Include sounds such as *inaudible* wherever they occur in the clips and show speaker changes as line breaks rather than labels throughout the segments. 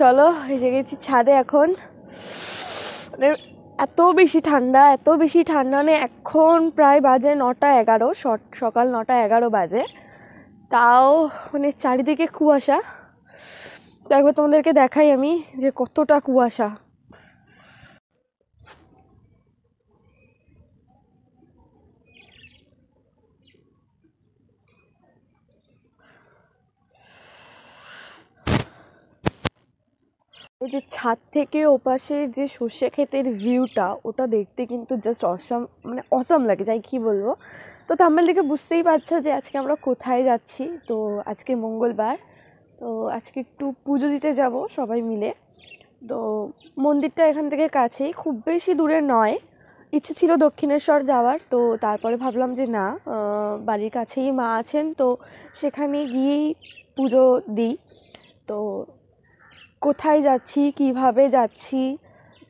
চলো এসে গেছি ছাদে এখন। মানে এত বেশি ঠান্ডা, এত বেশি ঠান্ডা মানে এখন প্রায় বাজে নটা এগারো সকাল নটা এগারো বাজে। তাও মানে চারিদিকে কুয়াশা। একবার তোমাদেরকে দেখাই আমি যে কতটা কুয়াশা। এই যে ছাদ থেকে ওপাশের যে সর্ষে ক্ষেতের ভিউটা ওটা দেখতে কিন্তু জাস্ট অসাম মানে অসাম লাগে, যাই কি বলব। তো থাম্বেল দেখে বুঝতেই পারছ যে আজকে আমরা কোথায় যাচ্ছি। তো আজকে মঙ্গলবার, তো আজকে একটু পুজো দিতে যাব সবাই মিলে। তো মন্দিরটা এখান থেকে কাছেই, খুব বেশি দূরে নয়। ইচ্ছে ছিল দক্ষিণেশ্বর যাওয়ার, তো তারপরে ভাবলাম যে না বাড়ির কাছেই মা আছেন, তো সেখানে গিয়েই পুজো দিই। তো কোথায় যাচ্ছি, কীভাবে যাচ্ছি,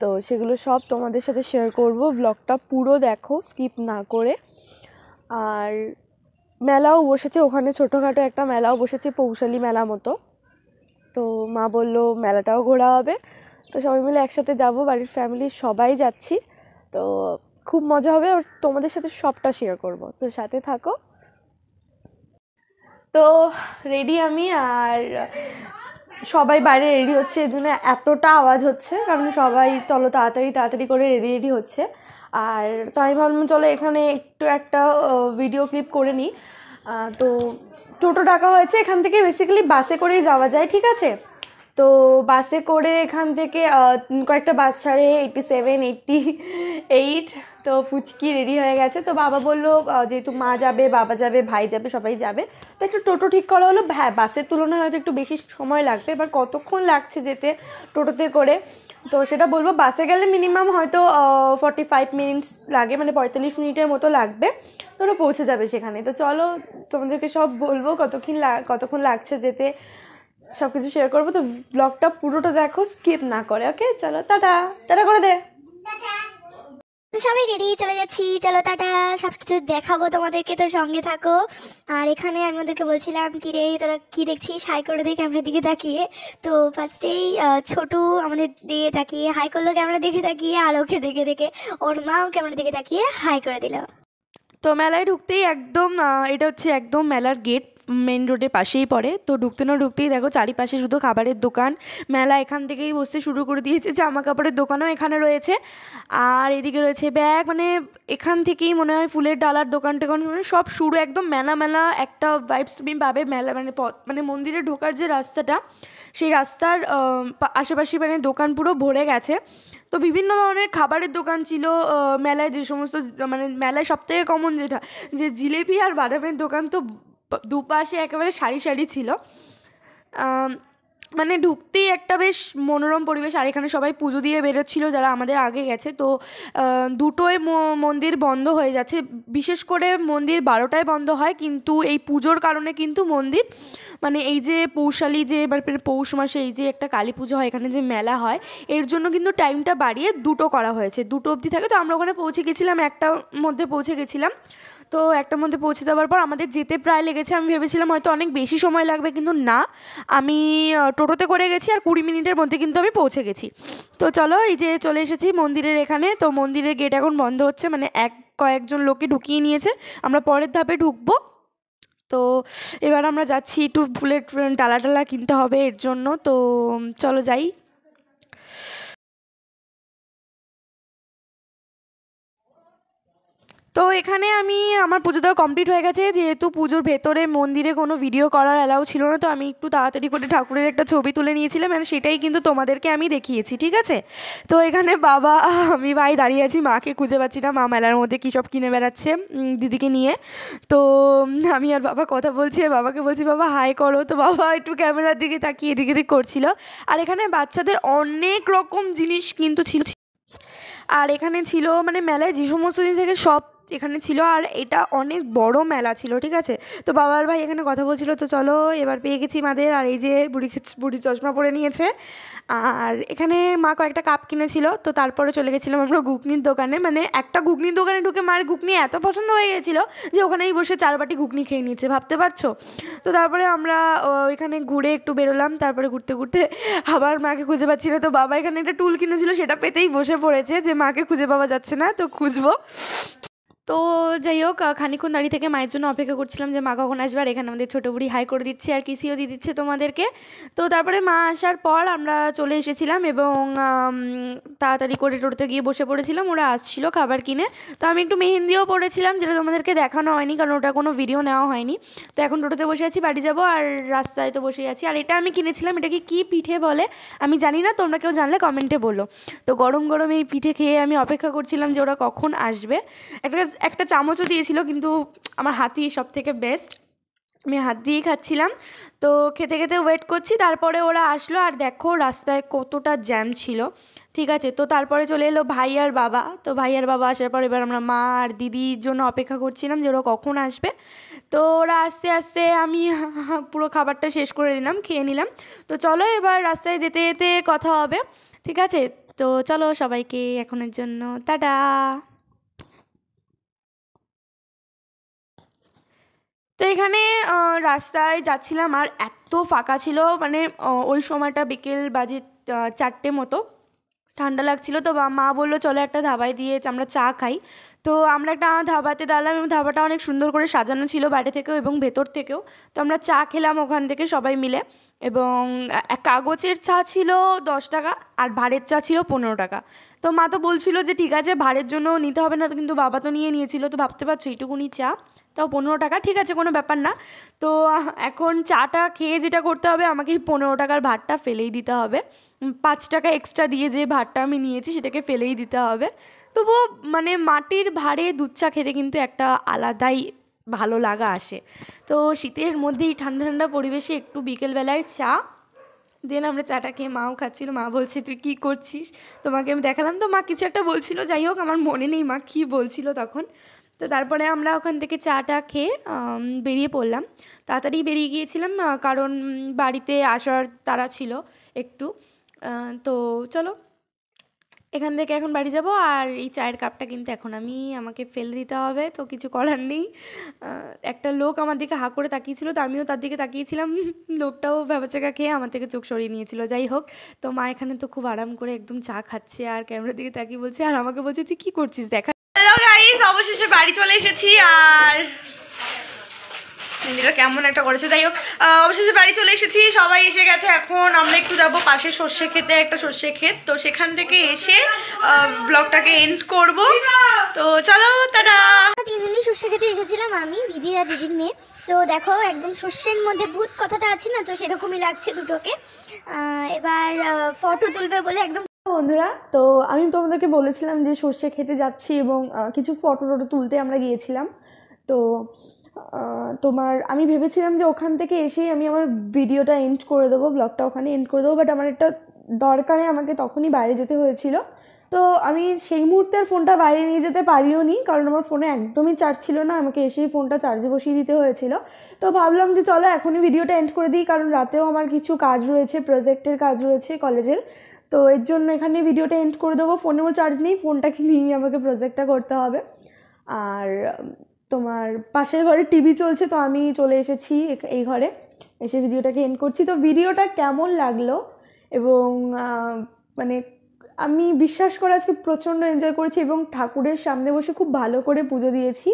তো সেগুলো সব তোমাদের সাথে শেয়ার করব। ব্লগটা পুরো দেখো স্কিপ না করে। আর মেলাও বসেছে, ওখানে ছোটোখাটো একটা মেলাও বসেছে, পৌশালী মেলা মতো। তো মা বলল, মেলাটাও ঘোরা হবে। তো সবাই মিলে একসাথে যাব, বাড়ির ফ্যামিলির সবাই যাচ্ছি। তো খুব মজা হবে, আর তোমাদের সাথে সবটা শেয়ার করব। তো সাথে থাকো। তো রেডি আমি, আর সবাই বাইরে রেডি হচ্ছে, এই জন্য এতটা আওয়াজ হচ্ছে, কারণ সবাই চলো তাড়াতাড়ি তাড়াতাড়ি করে রেডি রেডি হচ্ছে। আর তো আমি ভাবলাম, চলো এখানে একটু একটা ভিডিও ক্লিপ করে নিই। তো টোটো ডাকা হয়েছে, এখান থেকে বেসিক্যালি বাসে করেই যাওয়া যায়, ঠিক আছে? তো বাসে করে এখান থেকে কয়েকটা বাস ছাড়ে এইটটি সেভেন এইটটি এইট তো পুচকি রেডি হয়ে গেছে। তো বাবা বলল যেহেতু মা যাবে, বাবা যাবে, ভাই যাবে, সবাই যাবে। তো একটু টোটো ঠিক করা হলো। হ্যাঁ বাসের তুলনায় হয়তো একটু বেশি সময় লাগবে, এবার কতক্ষণ লাগছে যেতে টোটোতে করে? তো সেটা বলব, বাসে গেলে মিনিমাম হয়তো ফর্টি ফাইভ মিনিটস লাগে মানে পঁয়তাল্লিশ মিনিটের মতো লাগবে। তো ওরা পৌঁছে যাবে সেখানে। তো চলো, তোমাদেরকে সব বলব কতক্ষণ কতক্ষণ লাগছে যেতে। সব কিছু শেয়ার করব। তো ব্লগটা পুরোটা দেখো স্কিপ না করে ওকে চলো, টাটা। টাটা করে দে।
সবাই রেডি চলে যাচ্ছি। চলো, টাটা। সব কিছু দেখাবো তোমাদেরকে, তো সঙ্গে থাকো। আর এখানে আমি ওদেরকে বলছিলাম, কি রে, তোরা কি দেখছিস? হাই করে দিয়ে ক্যামেরার দিকে তাকিয়ে। তো ফার্স্টেই ছোটু আমাদের দিকে তাকিয়ে, হাই করল ক্যামেরা দিকে তাকিয়ে। আর ওকে দেখে দেখে, ওর মাও ক্যামেরার দিকে তাকিয়ে হাই করে দিল।
তো মেলায় ঢুকতেই একদম এটা হচ্ছে একদম মেলার গেট মেন রোডের পাশেই পড়ে। তো ঢুকতে না ঢুকতেই দেখো চারিপাশে শুধু খাবারের দোকান। মেলা এখান থেকেই বসতে শুরু করে দিয়েছে জামা কাপড়ের দোকানও এখানে রয়েছে। আর এদিকে রয়েছে ব্যাগ মানে এখান থেকেই মনে হয় ফুলের ডালার দোকান টোকান মানে সব শুরু একদম মেলা মেলা একটা ভাইবস তুমি পাবে মেলা মানে পথ- মানে মন্দিরে ঢোকার যে রাস্তাটা, সেই রাস্তার আশেপাশে মানে দোকান পুরো ভরে গেছে। তো বিভিন্ন ধরনের খাবারের দোকান ছিল মেলায় যে সমস্ত মানে মেলায় সব থেকে কমন যেটা, যে জিলেপি আর বাদামের দোকান তো দুপাশে একেবারে সারি সারি ছিল। মানে ঢুকতেই একটা বেশ মনোরম পরিবেশ। আর এখানে সবাই পুজো দিয়ে বেরোচ্ছিল, যারা আমাদের আগে গেছে। তো দুটোই মন্দির বন্ধ হয়ে যাচ্ছে। বিশেষ করে মন্দির বারোটায় বন্ধ হয়, কিন্তু এই পুজোর কারণে কিন্তু মন্দির মানে এই যে পৌষালি যে, এবার পৌষ মাসে এই যে একটা কালী পুজো হয়, এখানে যে মেলা হয়, এর জন্য কিন্তু টাইমটা বাড়িয়ে দুটো করা হয়েছে। দুটো অবধি থাকে, তো আমরা ওখানে পৌঁছে গেছিলাম, একটার মধ্যে পৌঁছে গেছিলাম। তো একটার মধ্যে পৌঁছে যাওয়ার পর আমাদের যেতে প্রায় লেগেছে। আমি ভেবেছিলাম হয়তো অনেক বেশি সময় লাগবে, কিন্তু না। আমি টোটোতে করে গেছি আর কুড়ি মিনিটের মধ্যে কিন্তু আমি পৌঁছে গেছি। তো চলো এই যে চলে এসেছি মন্দিরের এখানে। তো মন্দিরের গেট এখন বন্ধ হচ্ছে মানে এক, কয়েকজন লোককে ঢুকিয়ে নিয়েছে। আমরা পরের ধাপে ঢুকবো। তো এবার আমরা যাচ্ছি, একটু ফুলের ডালা টালা কিনতে হবে এর জন্য। তো চলো যাই। তো এখানে আমি, আমার পুজো দেওয়া কমপ্লিট হয়ে গেছে। যেহেতু পুজোর ভেতরে মন্দিরে কোনো ভিডিও করার অ্যালাউ ছিল না, তো আমি একটু তাড়াতাড়ি করে ঠাকুরের একটা ছবি তুলে নিয়েছিলাম আর সেটাই কিন্তু তোমাদেরকে আমি দেখিয়েছি, ঠিক আছে? তো এখানে বাবা, আমি ভাই দাঁড়িয়ে আছি, মাকে খুঁজে পাচ্ছি না, মা মেলার মধ্যে কী সব কিনে বেড়াচ্ছে দিদিকে নিয়ে। তো আমি আর বাবা কথা বলছি, আর বাবাকে বলছি, বাবা হাই করো। তো বাবা একটু ক্যামেরার দিকে তাকিয়ে এদিকে এদিক করছিল। আর এখানে বাচ্চাদের অনেক রকম জিনিস কিন্তু ছিল। আর এখানে ছিল মানে মেলায় যে সমস্ত দিন থেকে সব এখানে ছিল আর এটা অনেক বড় মেলা ছিল, ঠিক আছে? তো বাবার ভাই এখানে কথা বলছিল, তো চলো এবার পেয়ে গেছি মাদের, আর এই যে বুড়ি বুড়ি চশমা পরে নিয়েছে। আর এখানে মা কয়েকটা কাপ কিনেছিল, তো তারপরে চলে গেছিলাম আমরা ঘুগনির দোকানে। মানে একটা ঘুগনির দোকানে ঢুকে মার ঘুগনি এত পছন্দ হয়ে গেছিল যে ওখানেই বসে চার বাটি ঘুগনি খেয়ে নিয়েছে, ভাবতে পারছ? তো তারপরে আমরা ওইখানে ঘুরে একটু বেরোলাম, তারপরে ঘুরতে ঘুরতে আবার মাকে খুঁজে পাচ্ছি না। তো বাবা এখানে একটা টুল কিনেছিল, সেটা পেতেই বসে পড়েছে যে, মাকে খুঁজে পাওয়া যাচ্ছে না, তো খুঁজবো। তো যাই হোক আহ, খানিকক্ষণ দাঁড়িয়ে থেকে মায়ের জন্য অপেক্ষা করছিলাম যে মা কখন আসবে আর এখানে আমাদের ছোটো বুড়ি হাই করে দিচ্ছে আর কিসিও দিয়ে দিচ্ছে তোমাদেরকে। তো তারপরে মা আসার পর আমরা চলে এসেছিলাম এবং তাড়াতাড়ি করে টোটোতে গিয়ে বসে পড়েছিলাম ওরা আসছিল খাবার কিনে। তো আমি একটু মেহেন্দিও পড়েছিলাম যেটা তোমাদেরকে দেখানো হয়নি কারণ ওটা কোনো ভিডিও নেওয়া হয়নি। তো এখন টোটোতে বসে আছি বাড়ি যাব আর রাস্তায় তো বসেই আছি। আর এটা আমি কিনেছিলাম এটাকে কি পিঠে বলে আমি জানি না তোমরা কেউ জানলে কমেন্টে বলো। তো গরম গরম এই পিঠে খেয়ে আমি অপেক্ষা করছিলাম যে ওরা কখন আসবে। একটা একটা চামচও দিয়েছিল, কিন্তু আমার হাতি সব থেকে বেস্ট আমি হাত দিয়েই খাচ্ছিলাম। তো খেতে খেতে ওয়েট করছি, তারপরে ওরা আসলো। আর দেখো রাস্তায় কতটা জ্যাম ছিল, ঠিক আছে? তো তারপরে চলে এলো ভাই আর বাবা। তো ভাই আর বাবা আসার পর এবার আমরা মা আর দিদির জন্য অপেক্ষা করছিলাম যে ওরা কখন আসবে। তো ওরা আস্তে আস্তে আমি *laughs* পুরো খাবারটা শেষ করে দিলাম, খেয়ে নিলাম। তো চলো এবার রাস্তায় যেতে যেতে কথা হবে, ঠিক আছে? তো চলো সবাইকে এখনের জন্য। টাটা! তো এখানে রাস্তায় যাচ্ছিলাম আর এত ফাঁকা ছিল মানে ওই সময়টা বিকেল বাজে চারটে মতো। ঠান্ডা লাগছিল তো মা বলল, চলো একটা ধাবায় দিয়ে আমরা চা খাই। তো আমরা একটা ধাবাতে দাঁড়ালাম এবং ধাবাটা অনেক সুন্দর করে সাজানো ছিল বাইরে থেকেও এবং ভেতর থেকেও। তো আমরা চা খেলাম ওখান থেকে সবাই মিলে এবং কাগজের চা ছিল দশ টাকা আর ভাড়ের চা ছিল পনেরো টাকা। তো মা তো বলছিল যে, ঠিক আছে, ভাড়ের জন্য নিতে হবে না। কিন্তু বাবা তো নিয়ে নিয়েছিল। তো ভাবতে পারছ, এইটুকুনি চা। তাও পনেরো টাকা। ঠিক আছে, কোনো ব্যাপার না। তো এখন চাটা খেয়ে যেটা করতে হবে, আমাকে এই পনেরো টাকার ভাতটা ফেলেই দিতে হবে। পাঁচ টাকা এক্সট্রা দিয়ে যে ভাতটা আমি নিয়েছি, সেটাকে ফেলেই দিতে হবে। তবুও মানে মাটির ভাড়ে দুধ চা খেতে কিন্তু একটা আলাদাই ভালো লাগা আসে। তো শীতের মধ্যেই ঠান্ডা ঠান্ডা পরিবেশে একটু বিকেলবেলায় চা। দেন আমরা চাটা খেয়ে মাও খাচ্ছিল। মা বলছে, তুই কী করছিস? তোমাকে আমি দেখালাম। তো মা কিছু একটা বলছিল। যাই হোক, আমার মনে নেই মা কী বলছিল তখন। তো তারপরে আমরা ওখান থেকে চাটা খেয়ে বেরিয়ে পড়লাম। তাড়াতাড়ি বেরিয়ে গিয়েছিলাম কারণ বাড়িতে আসার তারা ছিল একটু। তো চলো, এখান থেকে এখন বাড়ি যাব আর এই চায়ের কাপটা কিন্তু এখন আমি, আমাকে ফেলে দিতে হবে, তো কিছু করার নেই। একটা লোক আমার দিকে হা করে তাকিয়েছিল, তো আমিও তার দিকে তাকিয়েছিলাম। *laughs* লোকটাও ভ্যাবাচাকা খেয়ে আমার থেকে চোখ সরিয়ে নিয়েছিল। যাই হোক, তো মা এখানে তো খুব আরাম করে একদম চা খাচ্ছে আর ক্যামেরার দিকে তাকিয়ে বলছে, আর আমাকে বলছে, তুই কী করছিস? দেখা গাইস অবশেষে বাড়ি চলে এসেছি আর মেহেন্দিটা কেমন একটা করেছে? যাই হোক অবশেষে বাড়ি চলে এসেছি, সবাই এসে গেছে এখন। আমরা একটু যাব পাশে সর্ষে খেতে, একটা সর্ষে ক্ষেত। তো সেখান থেকে এসে ব্লগটাকে এন্ড করব। তো চলো, টাটা!
তিনজনই শস্য খেতে এসেছিলাম, আমি, দিদি আর দিদির মেয়ে। তো দেখো, একদম শস্যের মধ্যে ভূত কথাটা আছে না, তো সেরকমই লাগছে দুটোকে। এবার ফটো তুলবে বলে একদম
বন্ধুরা, তো আমি তোমাদেরকে বলেছিলাম যে সর্ষে খেতে যাচ্ছি এবং কিছু ফটো টটো তুলতে আমরা গিয়েছিলাম। তো তোমার, আমি ভেবেছিলাম যে ওখান থেকে এসেই আমি আমার ভিডিওটা এন্ড করে দেবো ব্লগটা ওখানে এন্ড করে দেবো বাট আমার একটা দরকারে আমাকে তখনই বাইরে যেতে হয়েছিল। তো আমি সেই মুহূর্তে আর ফোনটা বাইরে নিয়ে যেতে পারিও নি, কারণ আমার ফোনে একদমই চার্জ ছিল না, আমাকে এসেই ফোনটা চার্জে বসিয়ে দিতে হয়েছিল। তো ভাবলাম যে চলো এখনই ভিডিওটা এন্ড করে দিই, কারণ রাতেও আমার কিছু কাজ রয়েছে প্রজেক্টের কাজ রয়েছে কলেজের তো এর জন্য এখানে ভিডিওটা এন্ড করে দেবো। ফোনেও চার্জ নেই ফোনটাকে নিয়েই আমাকে প্রজেক্টটা করতে হবে। আর তোমার পাশের ঘরে টিভি চলছে, তো আমি চলে এসেছি এই ঘরে। এসে ভিডিওটাকে এন্ড করছি। তো ভিডিওটা কেমন লাগল? এবং মানে আমি বিশ্বাস করে আজকে প্রচণ্ড এনজয় করেছি এবং ঠাকুরের সামনে বসে খুব ভালো করে পুজো দিয়েছি।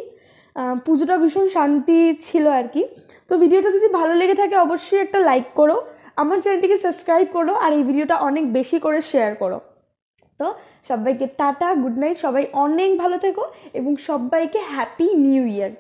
পুজোটা ভীষণ শান্তি ছিল আর কি। তো ভিডিওটা যদি ভালো লেগে থাকে, অবশ্যই একটা লাইক করো। আমার চ্যানেলটিকে সাবস্ক্রাইব করো আর এই ভিডিওটা অনেক বেশি করে শেয়ার করো। তো সবাইকে টাটা গুড নাইট সবাই অনেক ভালো থেকো এবং সবাইকে হ্যাপি নিউ ইয়ার